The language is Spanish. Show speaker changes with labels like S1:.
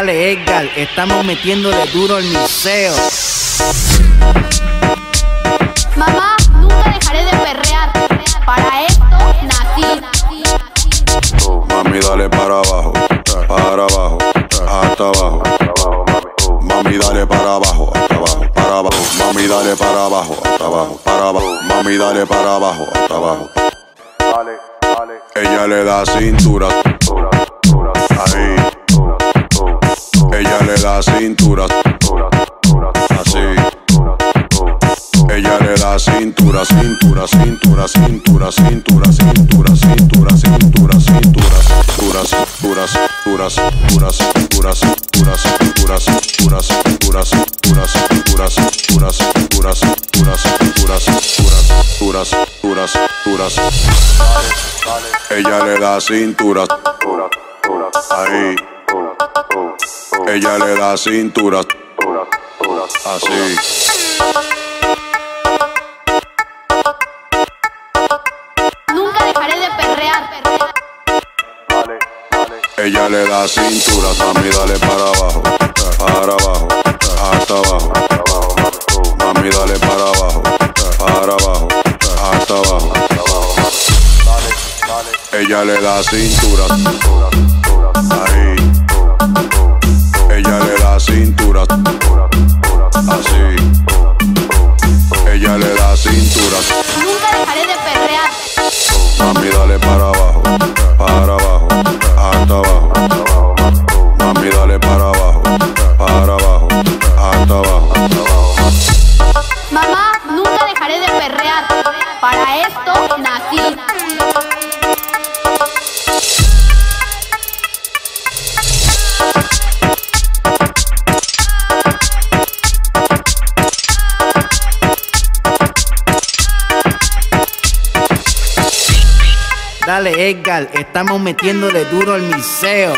S1: Dale Edgar, estamos metiéndole duro al museo.
S2: Mamá, nunca dejaré de perrear. Para esto nací.
S3: Mami, dale para abajo, para abajo, hasta abajo. Mami, dale para abajo, hasta abajo, para abajo. Mami, dale para abajo, hasta abajo, para abajo. Mami, dale para abajo, hasta abajo. Ella le da cintura. Da cintura. Así. Ella le da cintura, cintura, cintura, cintura, cintura, cintura, cintura, cintura, cintura. Ella le da cintura. Ahí. Ella le da cintura. Así.
S2: Nunca dejaré de perrear.
S3: Ella le da cintura, mami, dale para abajo, para abajo, hasta abajo. Mami, dale para abajo, para abajo, hasta abajo. Ella le da cintura, ahí. Cintura,
S2: Nunca dejaré de perrear.
S3: mami, dale para abajo, para abajo, hasta abajo. Mami, dale para abajo, para abajo, hasta abajo.
S2: Mamá, nunca dejaré de perrear. Para esto nací.
S1: Dale Edgar, estamos metiéndole duro al museo.